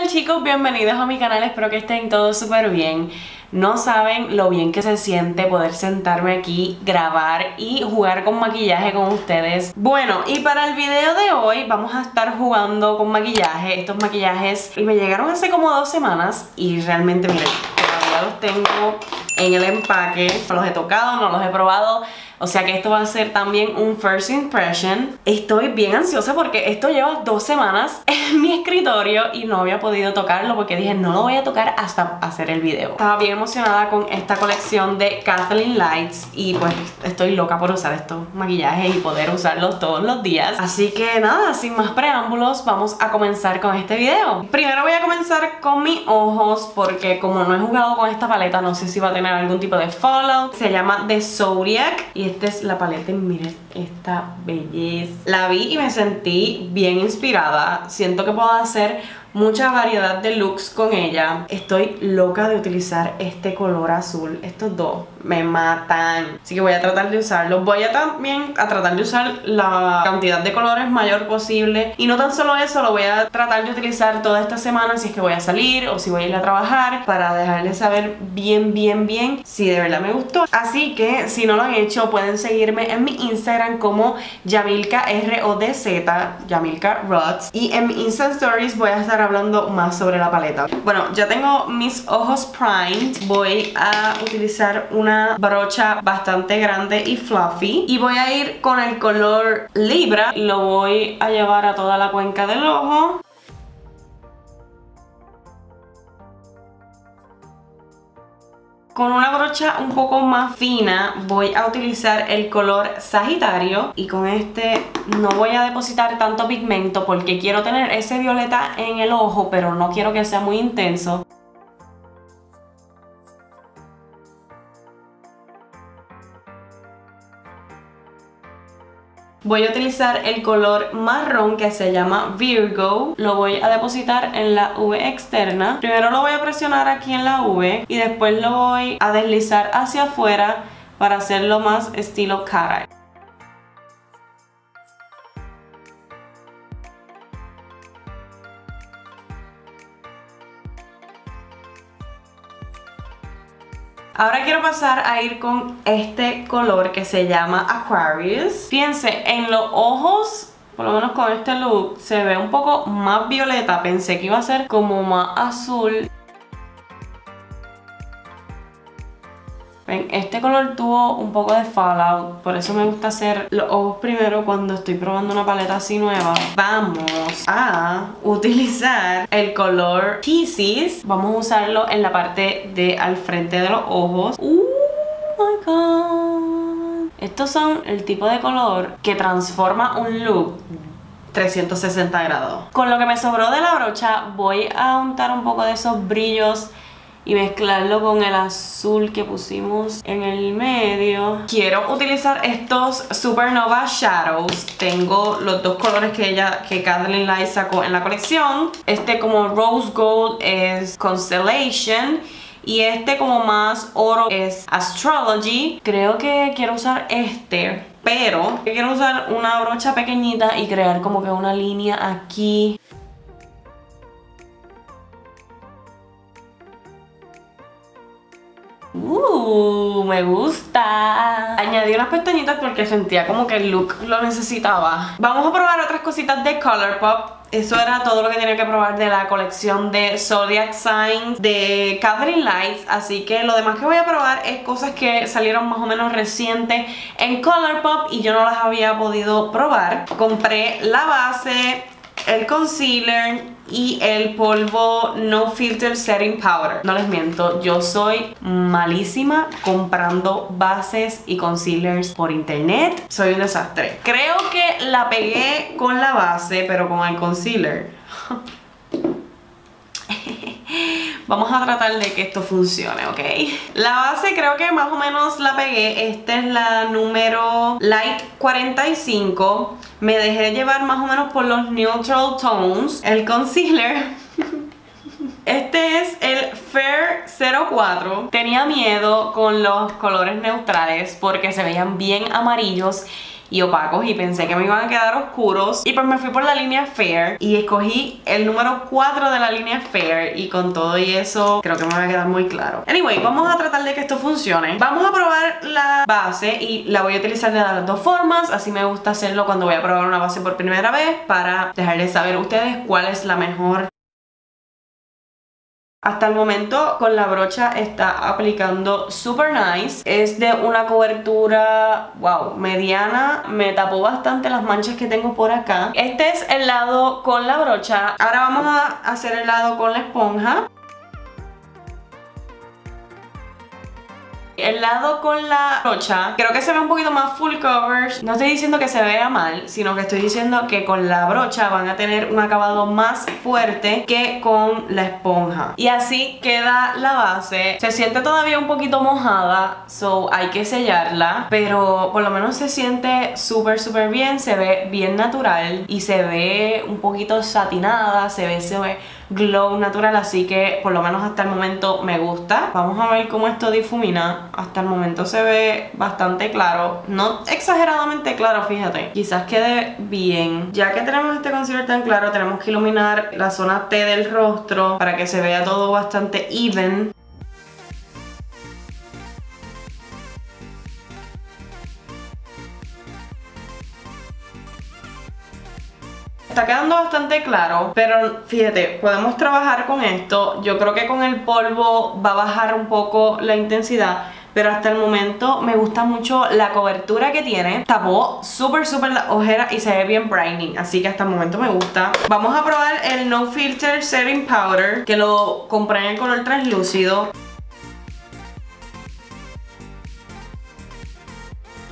tal chicos? Bienvenidos a mi canal, espero que estén todos súper bien. No saben lo bien que se siente poder sentarme aquí, grabar y jugar con maquillaje con ustedes. Bueno, y para el video de hoy vamos a estar jugando con maquillaje. Estos maquillajes me llegaron hace como dos semanas y realmente miren, todavía los tengo en el empaque. Los he tocado, no los he probado. O sea que esto va a ser también un first impression. Estoy bien ansiosa porque esto lleva dos semanas en mi escritorio y no había podido tocarlo porque dije no lo voy a tocar hasta hacer el video. Estaba bien emocionada con esta colección de Kathleen Lights y pues estoy loca por usar estos maquillajes y poder usarlos todos los días. Así que nada, sin más preámbulos, vamos a comenzar con este video. Primero voy a comenzar con mis ojos porque como no he jugado con esta paleta no sé si va a tener algún tipo de fallout. Se llama The Zodiac y esta es la paleta y miren esta belleza. La vi y me sentí bien inspirada. Siento que puedo hacer mucha variedad de looks con ella. Estoy loca de utilizar este color azul. Estos dos me matan. Así que voy a tratar de usarlos. Voy a también a tratar de usar la cantidad de colores mayor posible. Y no tan solo eso, lo voy a tratar de utilizar toda esta semana si es que voy a salir o si voy a ir a trabajar para dejarles saber bien, bien, bien si de verdad me gustó. Así que si no lo han hecho, pueden seguirme en mi Instagram como Yamilka RODZ, Yamilka Rods. Y en mi Insta Stories voy a estar hablando más sobre la paleta. Bueno, ya tengo mis ojos primed. Voy a utilizar una brocha bastante grande y fluffy. Y voy a ir con el color Libra. Lo voy a llevar a toda la cuenca del ojo. Con una brocha un poco más fina voy a utilizar el color Sagitario y con este no voy a depositar tanto pigmento porque quiero tener ese violeta en el ojo pero no quiero que sea muy intenso. Voy a utilizar el color marrón que se llama Virgo. Lo voy a depositar en la V externa. Primero lo voy a presionar aquí en la V y después lo voy a deslizar hacia afuera para hacerlo más estilo cara. Ahora quiero pasar a ir con este color que se llama Aquarius. Fíjense, en los ojos por lo menos con este look, se ve un poco más violeta. Pensé que iba a ser como más azul. Ven, este color tuvo un poco de fallout, por eso me gusta hacer los ojos primero cuando estoy probando una paleta así nueva. Vamos a utilizar el color Pieces. Vamos a usarlo en la parte de al frente de los ojos. ¡Oh my god! Estos son el tipo de color que transforma un look 360 grados. Con lo que me sobró de la brocha voy a untar un poco de esos brillos y mezclarlo con el azul que pusimos en el medio. Quiero utilizar estos Supernova Shadows. Tengo los dos colores que ella, que Kathleen Light sacó en la colección. Este como Rose Gold es Constellation. Y este como más oro es Astrology. Creo que quiero usar este. Pero quiero usar una brocha pequeñita y crear como que una línea aquí. Uh, me gusta. Añadí unas pestañitas porque sentía como que el look lo necesitaba. Vamos a probar otras cositas de Colourpop. Eso era todo lo que tenía que probar de la colección de Zodiac Signs de Catherine Lights. Así que lo demás que voy a probar es cosas que salieron más o menos recientes en Colourpop y yo no las había podido probar. Compré la base, el concealer y el polvo No Filter Setting Powder. No les miento, yo soy malísima comprando bases y concealers por internet. Soy un desastre. Creo que la pegué con la base, pero con el concealer. Vamos a tratar de que esto funcione, ¿ok? La base creo que más o menos la pegué. Esta es la número Light 45. Me dejé llevar más o menos por los neutral tones. El concealer... Este es el Fair 04. Tenía miedo con los colores neutrales porque se veían bien amarillos y opacos y pensé que me iban a quedar oscuros y pues me fui por la línea Fair y escogí el número 4 de la línea Fair y con todo y eso creo que me va a quedar muy claro. Anyway, vamos a tratar de que esto funcione. Vamos a probar la base y la voy a utilizar de las dos formas, así me gusta hacerlo cuando voy a probar una base por primera vez para dejarles saber ustedes cuál es la mejor hasta el momento con la brocha está aplicando super nice. Es de una cobertura, wow, mediana. Me tapó bastante las manchas que tengo por acá. Este es el lado con la brocha. Ahora vamos a hacer el lado con la esponja. El lado con la brocha creo que se ve un poquito más full coverage. No estoy diciendo que se vea mal, sino que estoy diciendo que con la brocha van a tener un acabado más fuerte que con la esponja. Y así queda la base. Se siente todavía un poquito mojada, so hay que sellarla, pero por lo menos se siente súper súper bien, se ve bien natural y se ve un poquito satinada, se ve, se ve glow natural, así que por lo menos hasta el momento me gusta. Vamos a ver cómo esto difumina. Hasta el momento se ve bastante claro, no exageradamente claro, fíjate. Quizás quede bien. Ya que tenemos este concealer tan claro, tenemos que iluminar la zona T del rostro para que se vea todo bastante even. Está quedando bastante claro, pero fíjate, podemos trabajar con esto. Yo creo que con el polvo va a bajar un poco la intensidad. Pero hasta el momento me gusta mucho la cobertura que tiene Tapó súper súper la ojera y se ve bien brightening Así que hasta el momento me gusta Vamos a probar el No Filter Setting Powder Que lo compré en el color translúcido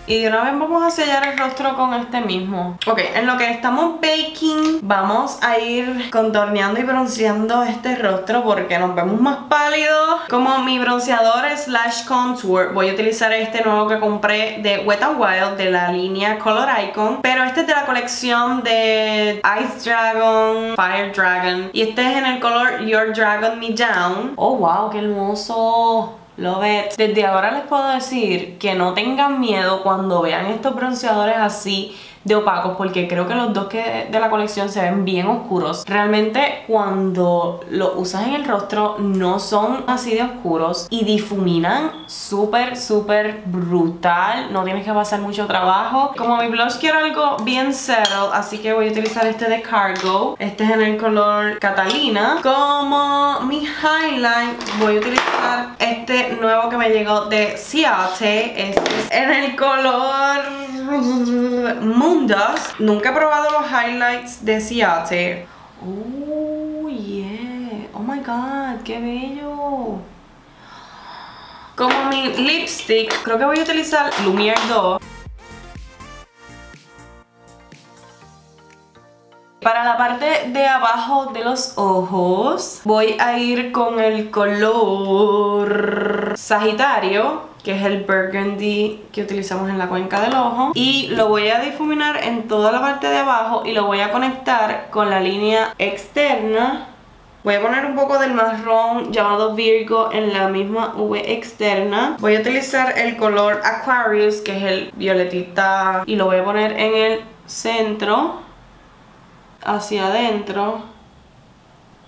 Y de una vez vamos a sellar el rostro con este mismo. Ok, en lo que estamos baking, vamos a ir contorneando y bronceando este rostro porque nos vemos más pálidos. Como mi bronceador slash contour, voy a utilizar este nuevo que compré de Wet n Wild de la línea Color Icon. Pero este es de la colección de Ice Dragon, Fire Dragon. Y este es en el color Your Dragon Me Down. Oh, wow, qué hermoso. Love it. Desde ahora les puedo decir que no tengan miedo cuando vean estos bronceadores así de opacos porque creo que los dos que de la colección se ven bien oscuros. Realmente cuando lo usas en el rostro no son así de oscuros y difuminan súper súper brutal. No tienes que pasar mucho trabajo. Como mi blush quiero algo bien settled, así que voy a utilizar este de Cargo. Este es en el color Catalina. Como mi highlight voy a utilizar este nuevo que me llegó de Ciate. Este es en el color Moondust. Nunca he probado los highlights de Ciate. Oh, yeah. Oh my god, qué bello. Como mi lipstick, creo que voy a utilizar Lumiere 2. Para la parte de abajo de los ojos voy a ir con el color Sagitario que es el burgundy que utilizamos en la cuenca del ojo y lo voy a difuminar en toda la parte de abajo y lo voy a conectar con la línea externa Voy a poner un poco del marrón llamado Virgo en la misma V externa. Voy a utilizar el color Aquarius, que es el violetita, y lo voy a poner en el centro, hacia adentro.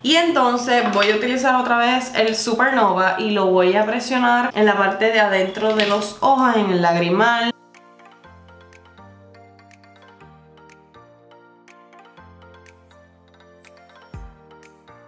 Y entonces voy a utilizar otra vez el Supernova y lo voy a presionar en la parte de adentro de los ojos, en el lagrimal.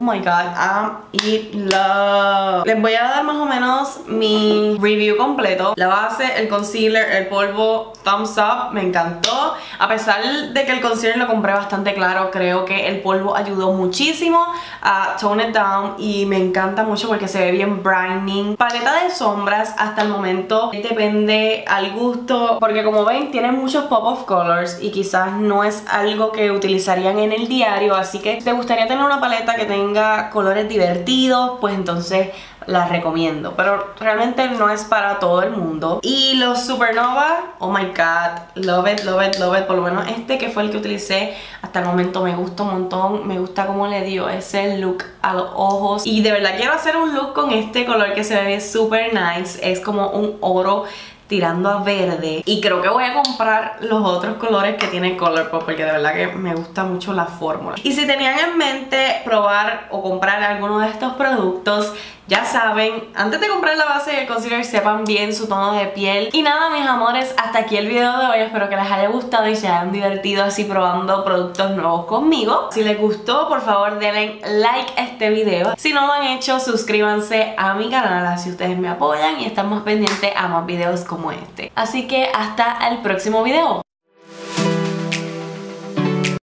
Oh my god, I'm in love. Les voy a dar más o menos mi review completo. La base, el concealer, el polvo, thumbs up, me encantó. A pesar de que el concealer lo compré bastante claro, creo que el polvo ayudó muchísimo a tone it down y me encanta mucho porque se ve bien brightening. Paleta de sombras hasta el momento depende al gusto porque como ven tiene muchos pop of colors y quizás no es algo que utilizarían en el diario, así que te gustaría tener una paleta que tenga colores divertidos, pues entonces las recomiendo. Pero realmente no es para todo el mundo. Y los Supernova, oh my god, love it, love it, love it. Por lo menos este que fue el que utilicé hasta el momento me gusta un montón. Me gusta cómo le dio ese look a los ojos. Y de verdad quiero hacer un look con este color que se ve súper nice. Es como un oro tirando a verde. Y creo que voy a comprar los otros colores que tiene Colourpop porque de verdad que me gusta mucho la fórmula. Y si tenían en mente probar o comprar alguno de estos productos ya saben, antes de comprar la base de concealer sepan bien su tono de piel. Y nada, mis amores, hasta aquí el video de hoy. Espero que les haya gustado y se hayan divertido así probando productos nuevos conmigo. Si les gustó, por favor denle like a este video. Si no lo han hecho, suscríbanse a mi canal, así ustedes me apoyan y están más pendientes a más videos como este. Así que hasta el próximo video.